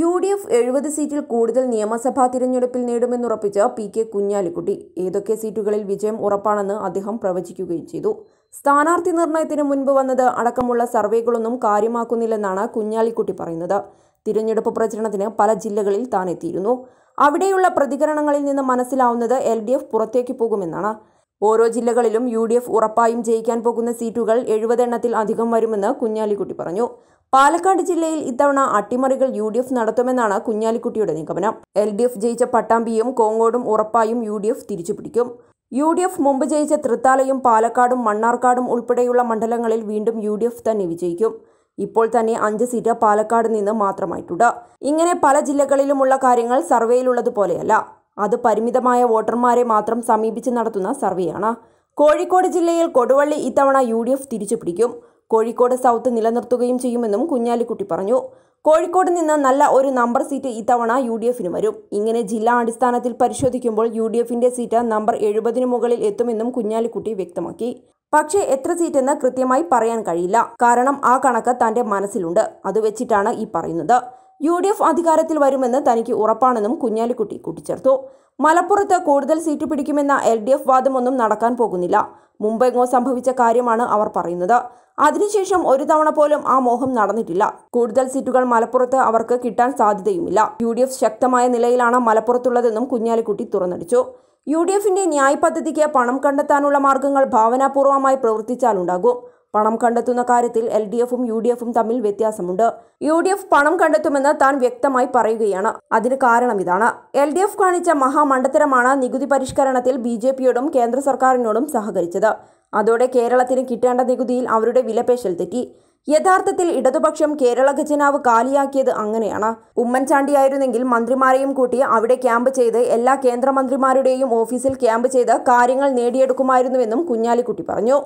U D F എഴുപത് സീറ്റിൽ കൂടുതൽ നിയമസഭാ തിരഞ്ഞെടുപ്പിൽ നേടുമെന്നുറപ്പിച്ച പി കെ കുഞ്ഞാലിക്കുട്ടി. ഏതൊക്കെ സീറ്റുകളിൽ വിജയം ഉറപ്പാണെന്ന് അദ്ദേഹം പ്രവചിക്കുകയും ചെയ്തു. സ്ഥാനാർത്ഥി നിർണയത്തിന് മുൻപ് വന്നത് അടക്കമുള്ള സർവേകളൊന്നും കാര്യമാക്കുന്നില്ലെന്നാണ് കുഞ്ഞാലിക്കുട്ടി പറയുന്നത്. തിരഞ്ഞെടുപ്പ് പ്രചരണത്തിന് പല ജില്ലകളിൽ താനെത്തിയിരുന്നു. അവിടെയുള്ള പ്രതികരണങ്ങളിൽ നിന്ന് മനസ്സിലാവുന്നത് എൽ ഡി എഫ് പുറത്തേക്ക് പോകുമെന്നാണ്. ഓരോ ജില്ലകളിലും യു ഡി എഫ് ഉറപ്പായും ജയിക്കാൻ പോകുന്ന സീറ്റുകൾ എഴുപതെണ്ണത്തിൽ അധികം വരുമെന്ന് കുഞ്ഞാലിക്കുട്ടി പറഞ്ഞു. പാലക്കാട് ജില്ലയിൽ ഇത്തവണ അട്ടിമറികൾ യു ഡി എഫ് നടത്തുമെന്നാണ് കുഞ്ഞാലിക്കുട്ടിയുടെ നിഗമനം. എൽ ഡി എഫ് ജയിച്ച പട്ടാമ്പിയും കോങ്ങോടും ഉറപ്പായും യു ഡി എഫ് തിരിച്ചുപിടിക്കും. യു ഡി എഫ് മുമ്പ് ജയിച്ച തൃത്താലയും പാലക്കാടും മണ്ണാർക്കാടും ഉൾപ്പെടെയുള്ള മണ്ഡലങ്ങളിൽ വീണ്ടും യു ഡി എഫ് തന്നെ വിജയിക്കും. ഇപ്പോൾ തന്നെ അഞ്ച് സീറ്റ് പാലക്കാട് നിന്ന് മാത്രമായിട്ടുണ്ട്. ഇങ്ങനെ പല ജില്ലകളിലുമുള്ള കാര്യങ്ങൾ സർവേയിലുള്ളതുപോലെയല്ല. അത് പരിമിതമായ വോട്ടർമാരെ മാത്രം സമീപിച്ച് നടത്തുന്ന സർവേയാണ്. കോഴിക്കോട് ജില്ലയിൽ കൊടുവള്ളി ഇത്തവണ യു ഡി എഫ് തിരിച്ചു പിടിക്കും കോഴിക്കോട് സൗത്ത് നിലനിർത്തുകയും ചെയ്യുമെന്നും കുഞ്ഞാലിക്കുട്ടി പറഞ്ഞു. കോഴിക്കോട് നിന്ന് നല്ല ഒരു നമ്പർ സീറ്റ് ഇത്തവണ യു ഡി എഫിന് വരും. ഇങ്ങനെ ജില്ലാ അടിസ്ഥാനത്തിൽ പരിശോധിക്കുമ്പോൾ യു ഡി എഫിന്റെ സീറ്റ് നമ്പർ എഴുപതിനു മുകളിൽ എത്തുമെന്നും കുഞ്ഞാലിക്കുട്ടി വ്യക്തമാക്കി. പക്ഷേ എത്ര സീറ്റെന്ന് കൃത്യമായി പറയാൻ കഴിയില്ല. കാരണം ആ കണക്ക് തന്റെ മനസ്സിലുണ്ട്. അത് വെച്ചിട്ടാണ് ഈ പറയുന്നത്. യു ഡി എഫ് അധികാരത്തിൽ വരുമെന്ന് തനിക്ക് ഉറപ്പാണെന്നും കുഞ്ഞാലിക്കുട്ടി കൂട്ടിച്ചേർത്തു. മലപ്പുറത്ത് കൂടുതൽ സീറ്റ് പിടിക്കുമെന്ന എൽ ഡി എഫ് വാദമൊന്നും നടക്കാൻ പോകുന്നില്ല. മുമ്പെങ്ങോ സംഭവിച്ച കാര്യമാണ് അവർ പറയുന്നത്. അതിനുശേഷം ഒരു തവണ പോലും ആ മോഹം നടന്നിട്ടില്ല. കൂടുതൽ സീറ്റുകൾ മലപ്പുറത്ത് അവർക്ക് കിട്ടാൻ സാധ്യതയുമില്ല. യു ശക്തമായ നിലയിലാണ് മലപ്പുറത്തുള്ളതെന്നും കുഞ്ഞാലിക്കുട്ടി തുറന്നടിച്ചു. യു ഡി എഫിന്റെ ന്യായ് പദ്ധതിക്ക് പണം കണ്ടെത്താനുള്ള മാർഗങ്ങൾ ഭാവനാപൂർവമായി പ്രവർത്തിച്ചാലുണ്ടാകും. പണം കണ്ടെത്തുന്ന കാര്യത്തിൽ എൽ ഡി എഫും യു ഡി എഫും തമ്മിൽ വ്യത്യാസമുണ്ട്. യു ഡി എഫ് പണം കണ്ടെത്തുമെന്ന് താൻ വ്യക്തമായി പറയുകയാണ്. അതിന് കാരണം ഇതാണ്. എൽ ഡി എഫ് കാണിച്ച മഹാമണ്ടത്തരമാണ് നികുതി പരിഷ്കരണത്തിൽ ബി ജെ പിയോടും കേന്ദ്ര സർക്കാരിനോടും സഹകരിച്ചത്. അതോടെ കേരളത്തിന് കിട്ടേണ്ട നികുതിയിൽ അവരുടെ വിലപേശൽ തെറ്റി. യഥാർത്ഥത്തിൽ ഇടതുപക്ഷം കേരള ഖജനാവ് കാലിയാക്കിയത് അങ്ങനെയാണ്. ഉമ്മൻചാണ്ടിയായിരുന്നെങ്കിൽ മന്ത്രിമാരെയും കൂട്ടി അവിടെ ക്യാമ്പ് ചെയ്ത് എല്ലാ കേന്ദ്രമന്ത്രിമാരുടെയും ഓഫീസിൽ ക്യാമ്പ് ചെയ്ത് കാര്യങ്ങൾ നേടിയെടുക്കുമായിരുന്നുവെന്നും കുഞ്ഞാലിക്കുട്ടി പറഞ്ഞു.